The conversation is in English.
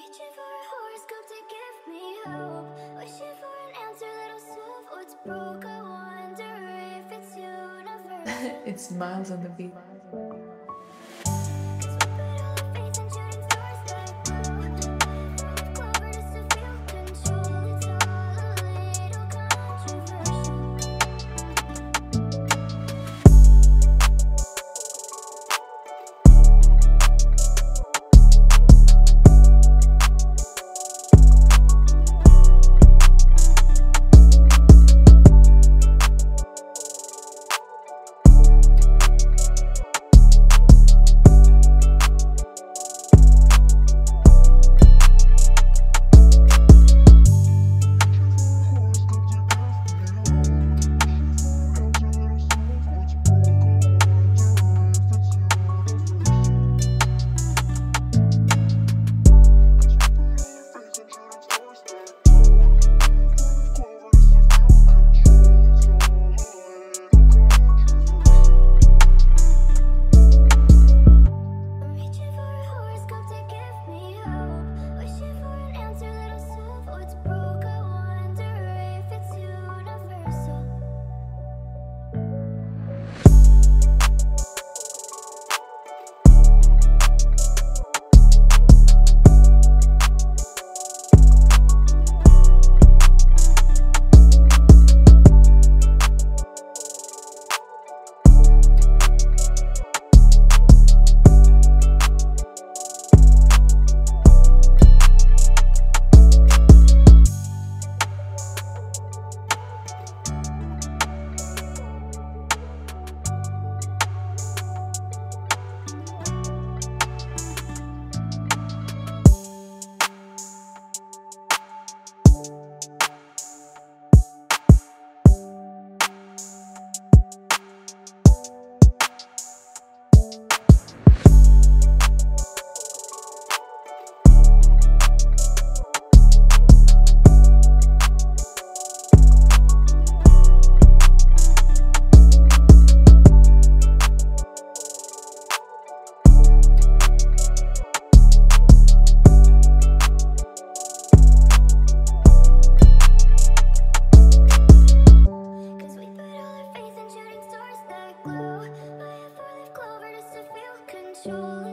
Reaching for a horoscope to give me hope. Wishing for an answer that'll solve what's broke. I wonder if it's Miless on the beat. 就